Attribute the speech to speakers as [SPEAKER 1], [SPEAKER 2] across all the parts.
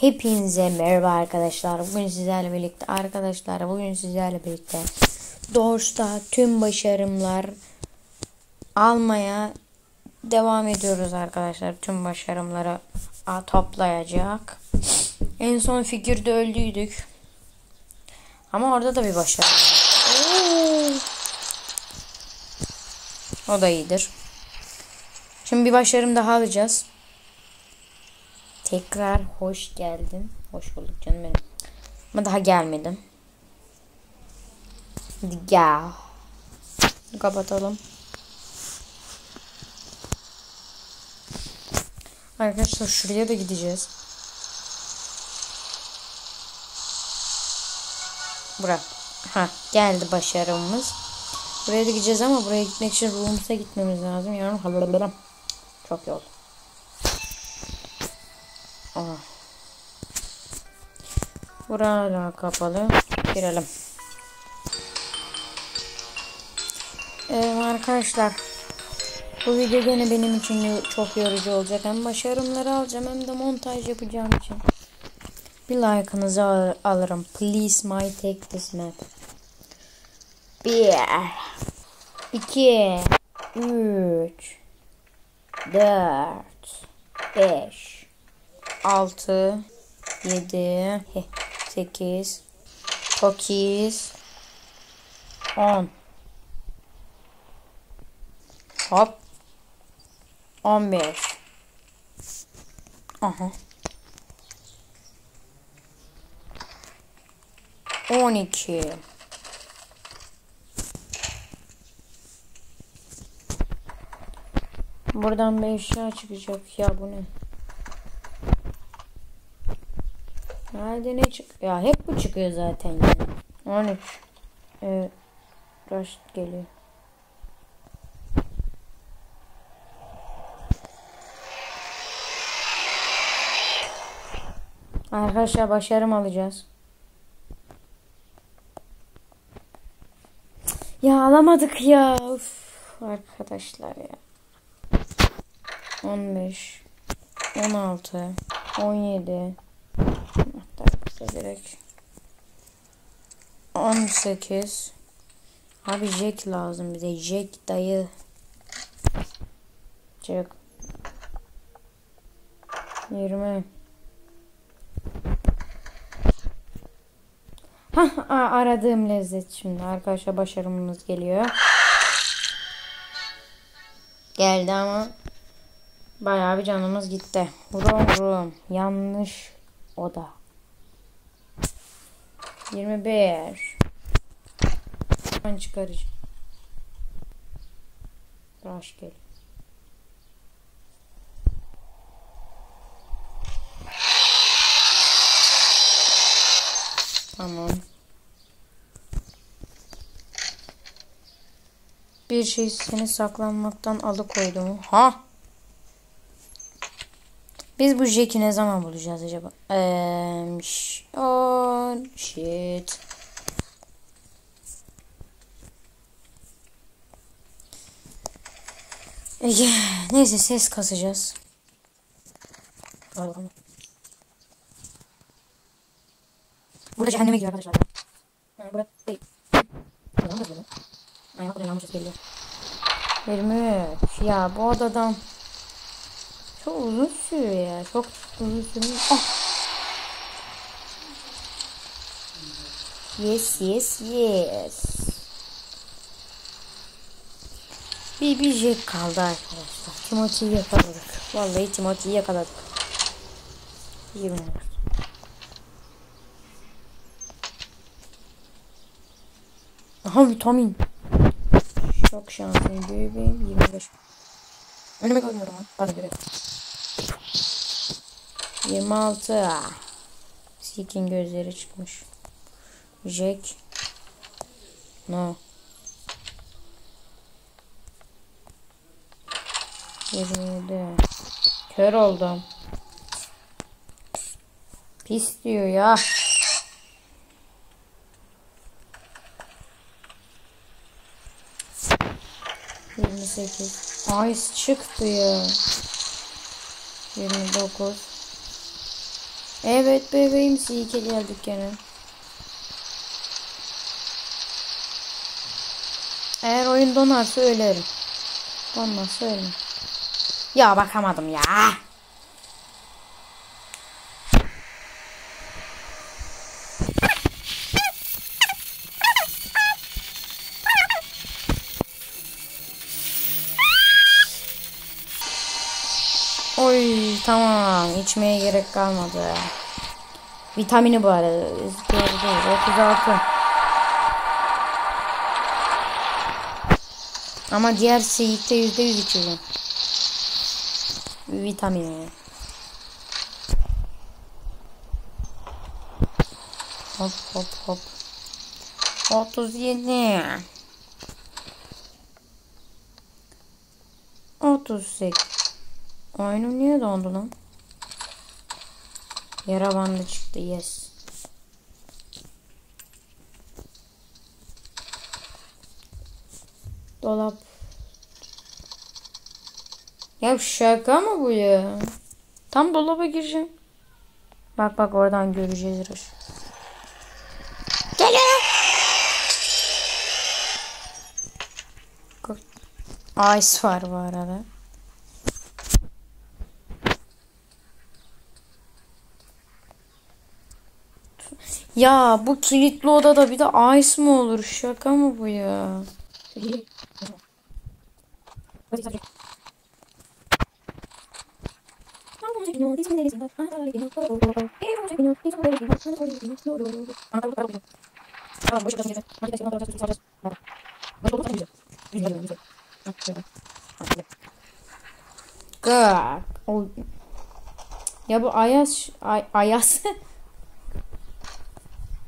[SPEAKER 1] Hepinize merhaba arkadaşlar. Bugün sizlerle birlikte arkadaşlar bugün sizlerle birlikte Doğuş'ta tüm başarımlar almaya devam ediyoruz arkadaşlar. Tüm başarımları toplayacak. En son figürde öldüydük. Ama orada da bir başarı. O da iyidir. Şimdi bir başarım daha alacağız. Tekrar hoş geldin. Hoş bulduk canım benim. Ama daha gelmedim. Hadi gel. Kapatalım. Arkadaşlar şuraya da gideceğiz. Bırak. Ha geldi başarımız. Buraya da gideceğiz ama buraya gitmek için Rooms'a gitmemiz lazım. Yani çok yol. Bura kapalı. Girelim. Ee, arkadaşlar bu video gene benim için çok yorucu olacak. Hem başarımları alacağım hem de montaj yapacağım için. Bir like'ınızı al alırım. Please my take this map. Bir, iki, üç, dört, beş, 6 7 8 9 10 Hop. 15 Aha. 12 Buradan bir eşya çıkacak. Ya bu ne? Nerede ne çık? Ya hep bu çıkıyor zaten yani. 13. Evet. Rush geliyor. Arkadaşlar başarım alacağız. Ya alamadık ya. Uf, arkadaşlar ya. 15 16 17 direkt. 18 Abi Jack lazım bize Jack dayı. Jack. 20 Hah aradığım lezzet şimdi. Arkadaşlar başarımımız geliyor. Geldi ama bayağı bir canımız gitti. Vrum vrum yanlış oda. 21 Ben çıkaracağım. Rush gel. Tamam. Bir şey seni saklanmaktan alıkoydu mu? Ha? Biz bu Jack'i ne zaman bulacağız acaba? Eee, oh shit. Ege, neyse ses kasacağız. Bakalım. Burada cehenneme gidiyor arkadaşlar. Yani burada değil. Buradan da böyle. Aynen buraya yanlış geliyor. 23. Ya bu odadan çok uzun sürüyor ya. Çok uzun sürüyor. Oh. Yes yes yes. Bir bir jet kaldı arkadaşlar. Timothy'yi yakaladık. Vallahi Timothy'yi yakaladık. Yemin ederim. Aha vitamin. Çok şanslıyım bebeğim. 25. Önüme koymuyorum lan. Bana göre. 26. Seek'in gözleri çıkmış. Jack. No. 27. Kör oldum. Pis diyor ya. Yirmi sekiz. Ice çıktı ya. Yirmi dokuz. Evet bebeğim sike geldik gene. Eğer oyun donarsa ölerim. Donmazsa ölmem. Ya bakamadım ya. İçmeye gerek kalmadı. Vitamini bu arada. Doğru değil. 36. Ama diğer seyikte yüzde yüz içiyorum. Vitamini. Hop hop hop. 37. 38. Oyunum niye dondu lan? Yara bandı çıktı yes. Dolap. Ya şaka mı bu ya? Tam dolaba gireceğim. Bak bak oradan göreceğiz Ruş. Geliyorum. Ice var bu arada. Ya bu kilitli odada bir de ice mı olur? Şaka mı bu ya? Gak. Ya bu Ayas Ay, Ayas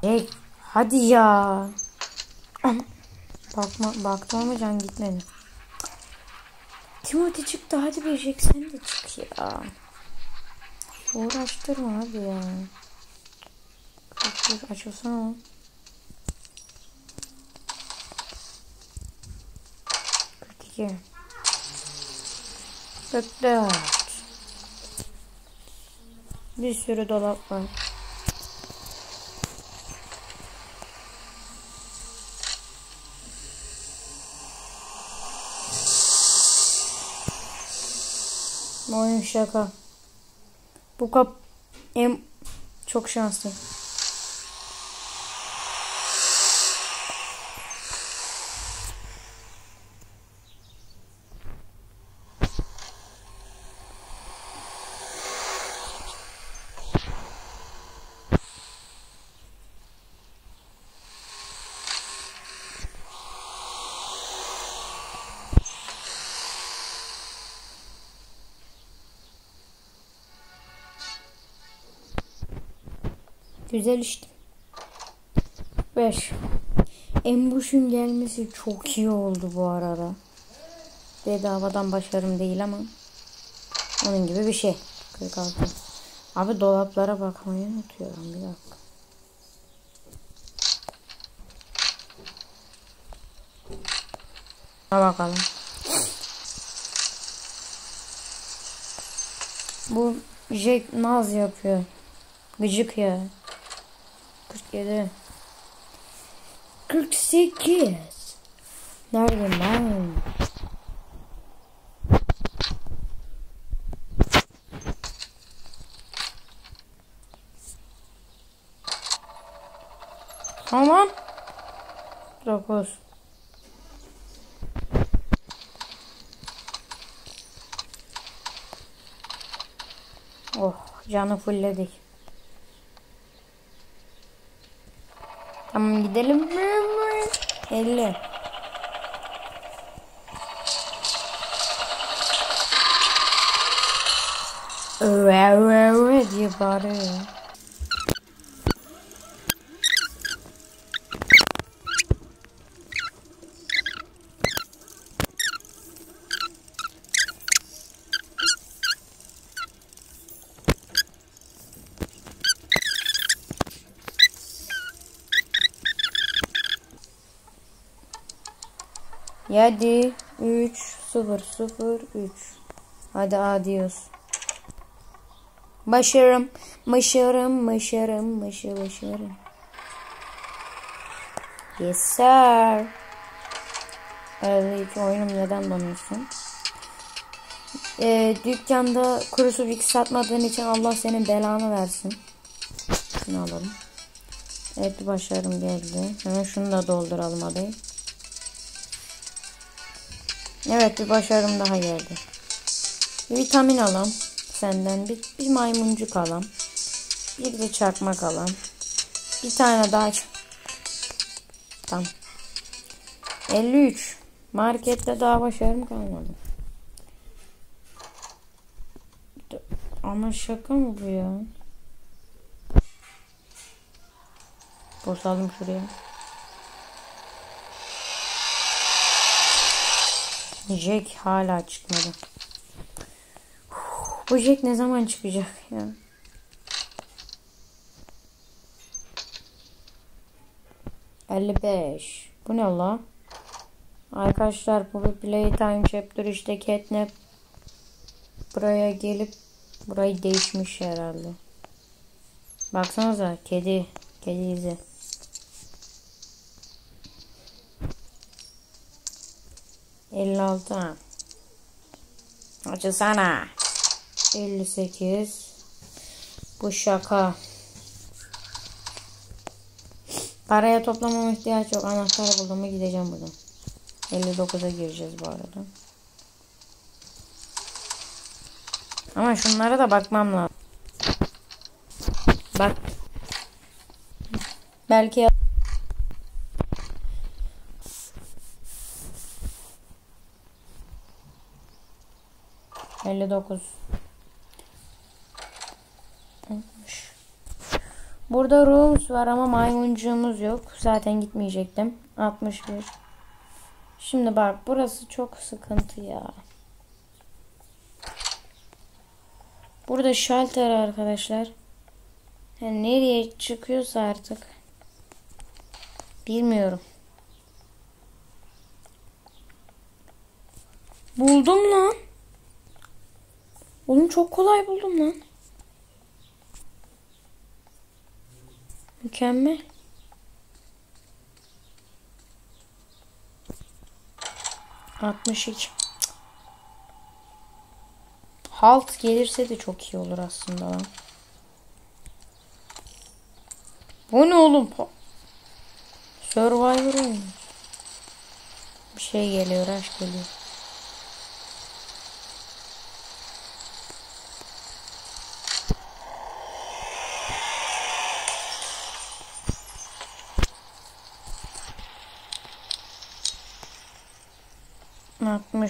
[SPEAKER 1] Hey, hadi ya. Bakma, baktım ama can gitmedi. Timothy çıktı. Hadi Jack sen de çık ya. Uğraştırma hadi ya. Dur, açılsana. Kırk dört. Bir sürü dolap var. Oyun şaka. Bu kap em çok şanslı. Güzel işte. 5. Embuş'un gelmesi çok iyi oldu bu arada. Bedavadan başarım değil ama onun gibi bir şey. 46. Abi dolaplara bakmayı unutuyorum bir dakika. Ha bakalım. Bu Jack naz yapıyor. Gıcık ya. 47 48 Nerede lan? Tamam. 9 Oh canı fullledik. Tamam gidelim. 50. Öve öve öve diye bağırıyor. Yedi, üç, sıfır, sıfır, üç. Hadi adios. Başarım, başarım, başarım, başı başarım. Yes sir. Evet oyunum neden donuyorsun? Ee, dükkanda kuru subik satmadığın için Allah senin belanı versin. Şunu alalım. Evet başarım geldi. Hemen şunu da dolduralım adayı. Evet bir başarım daha geldi. Bir vitamin alalım. Senden bir, bir maymuncuk alalım. Bir de çakmak alalım. Bir tane daha. Tamam. 53. Markette daha başarım kalmadı. Ama şaka mı bu ya? Boşaldım şuraya. Jack hala çıkmadı. Bu Jack ne zaman çıkacak ya? Elli beş. Bu ne la? Arkadaşlar bu playtime chapter işte catnap buraya gelip burayı değişmiş herhalde. Baksanıza kedi kedi izi. Elli altı. Açılsana. 58 Bu şaka. Paraya toplamama ihtiyaç yok. Anahtarı buldum mu gideceğim buradan. 59'a gireceğiz bu arada. Ama şunlara da bakmam lazım. Bak. Belki 59 Burada rooms var ama maymuncuğumuz yok. Zaten gitmeyecektim. 61 Şimdi bak burası çok sıkıntı ya. Burada şalter arkadaşlar. Yani nereye çıkıyorsa artık. Bilmiyorum. Buldum lan. Oğlum çok kolay buldum lan. Mükemmel. Altmış iki. Halt gelirse de çok iyi olur aslında lan. Bu ne oğlum? Survivor oyunu. Bir şey geliyor, aşk geliyor.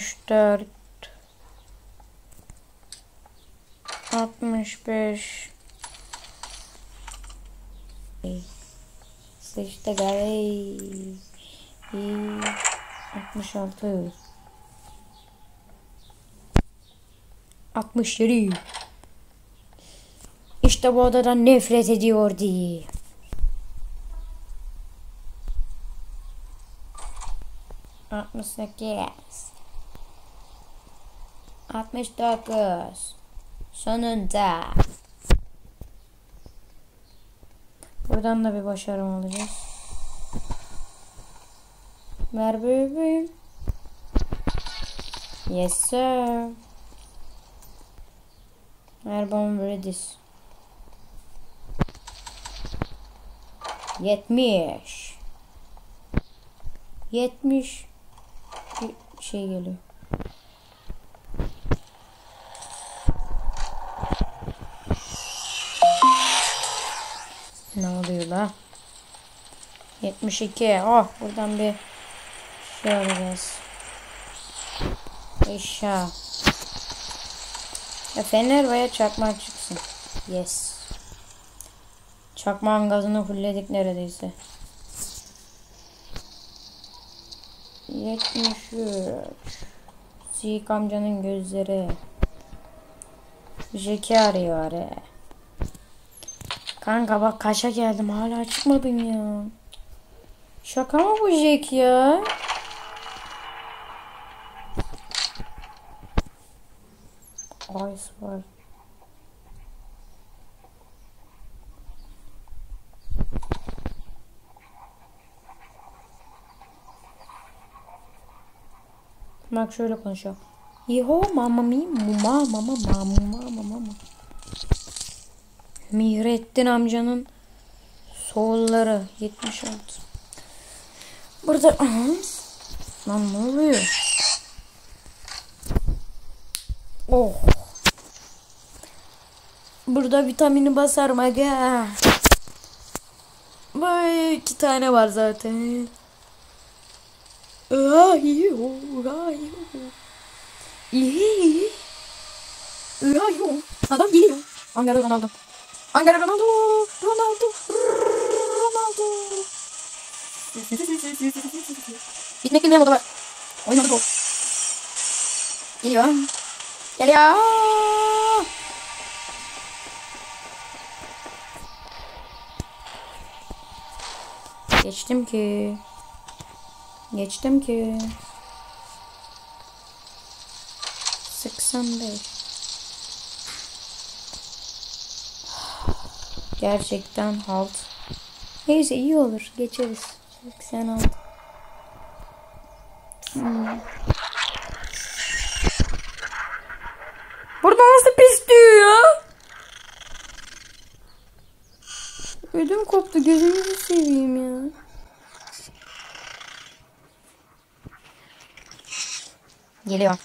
[SPEAKER 1] 64 65 Sıçtı gari 66 67 İşte bu odadan nefret ediyordu. 68 69 Sonunda Buradan da bir başarım alacağız. Ver bebeğim. Yes sir. Ver bana redis. 70 70 bir şey geliyor. 72. Oh buradan bir şey alacağız. Eşya. Ya fener veya çakmak çıksın. Yes. Çakmağın gazını fullledik neredeyse. 73 Zik amcanın gözleri Jeki arıyor araya. Kanka bak kaça geldim hala çıkmadın ya. Şaka mı bu Jack ya? Ice var. Bak şöyle konuşuyor. Yiho mama mi muma mama mama mama mama. Mihrettin amcanın soğulları 76. Burada Aha. Lan ne oluyor? Oh. Burada vitamini basarım aga. Vay iki tane var zaten. Ay, ay, İyi. Ay, Adam geliyor. Ankara Ronaldo. Ankara Ronaldo. Ronaldo. Ronaldo. Bitmek bilmeyen oda var. Oynadı bu. Geliyor. Geliyor. Geçtim ki. Geçtim ki. 85. Gerçekten halt. Neyse iyi olur. Geçeriz. 86. Hmm. Burada nasıl pis diyor ya? Ödüm koptu. Gözünüzü seveyim ya. Geliyor.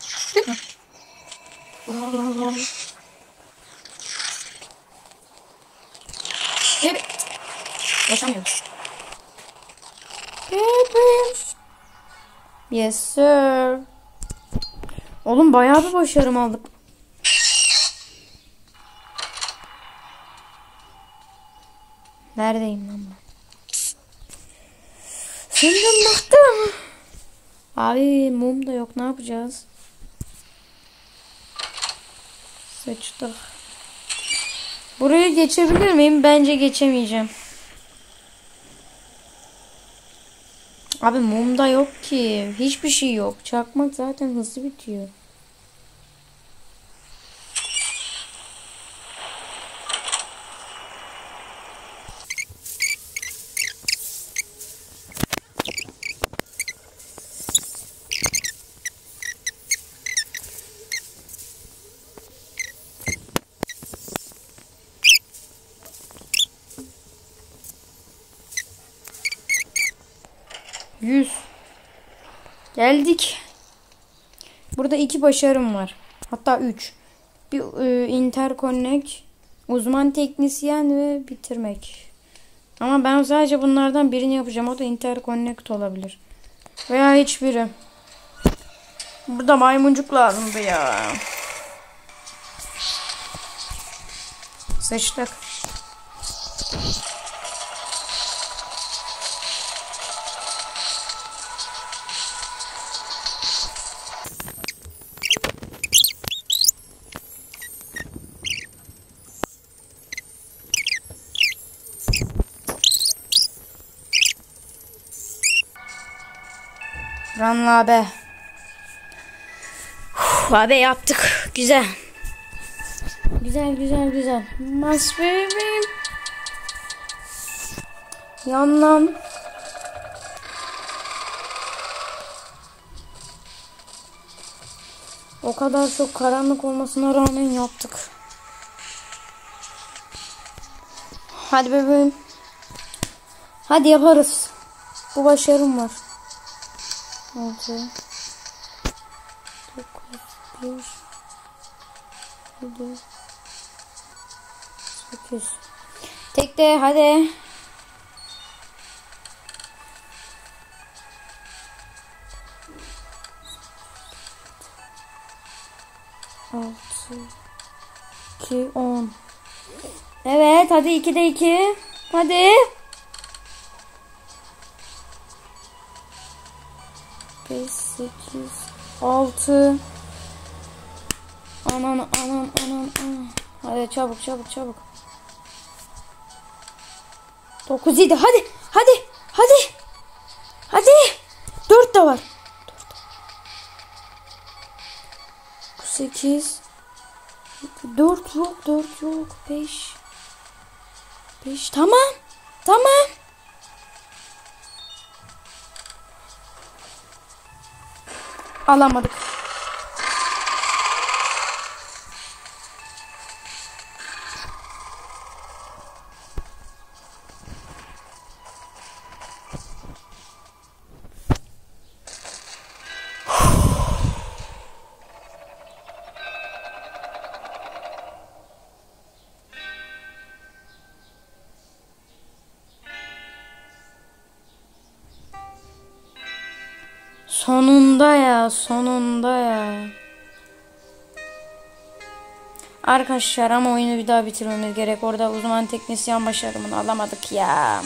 [SPEAKER 1] Evet. Yaşamıyoruz. Yes sir. Oğlum bayağı bir başarım aldık. Neredeyim lan ben? Senden bıktım. Abi mum da yok ne yapacağız? Sıçtık. Buraya geçebilir miyim? Bence geçemeyeceğim. Abi mum da yok ki. Hiçbir şey yok. Çakmak zaten hızlı bitiyor. Yüz. Geldik. Burada iki başarım var. Hatta üç. Bir e, interconnect, uzman teknisyen ve bitirmek. Ama ben sadece bunlardan birini yapacağım. O da interconnect olabilir. Veya hiçbiri. Burada maymuncuk lazımdı ya. Sıçtık. Abi. Uf, abi yaptık. Güzel. Güzel güzel güzel. Mas bebeğim. Yandan. O kadar çok karanlık olmasına rağmen yaptık. Hadi bebeğim. Hadi yaparız. Bu başarım var. 6 9 1 7 8 Tekte hadi. Altı, iki, on. Evet, hadi iki de iki. Hadi. 6 Anan anan anan anan. Hadi çabuk çabuk çabuk. 9 7 hadi hadi hadi. Hadi. 4 de var. 8 4 yok 4 yok. 5 5 tamam. Tamam Alamadık. Sonunda ya, sonunda ya. Arkadaşlar ama oyunu bir daha bitirmemiz gerek. Orada uzman teknisyen başarımını alamadık ya.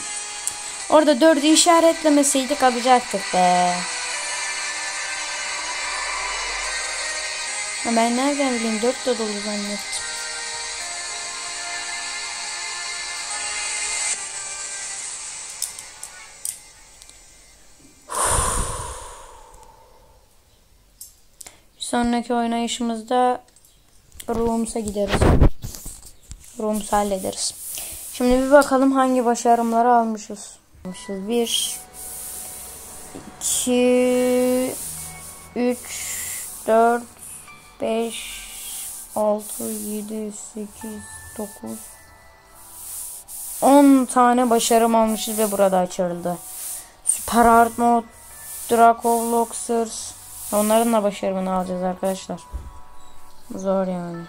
[SPEAKER 1] Orada dördü işaretlemeseydik alacaktık be. Ben nereden bileyim dört de dolu zannettim. Sonraki oynayışımızda Rooms'a gideriz. Rooms'u hallederiz. Şimdi bir bakalım hangi başarımları almışız. Almışız. 1 2 3 4 5 6 7 8 9 10 tane başarım almışız ve burada açıldı. Super Hard Mode, Draco Loxers. Onların da başarımını alacağız arkadaşlar. Zor yani.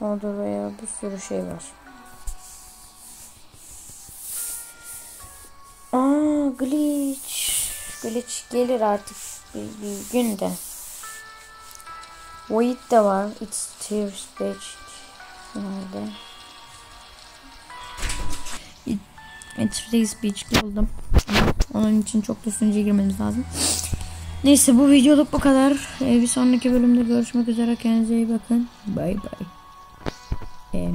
[SPEAKER 1] Odur veya bir sürü şey var. Aa glitch. Glitch gelir artık bir, bir günde. Void de var. It's tears bitch. Nerede? It, it's free speech buldum. Onun için çok düşünce girmemiz lazım. Neyse bu videoluk bu kadar. Ee, bir sonraki bölümde görüşmek üzere. Kendinize iyi bakın. Bye bye. Ee,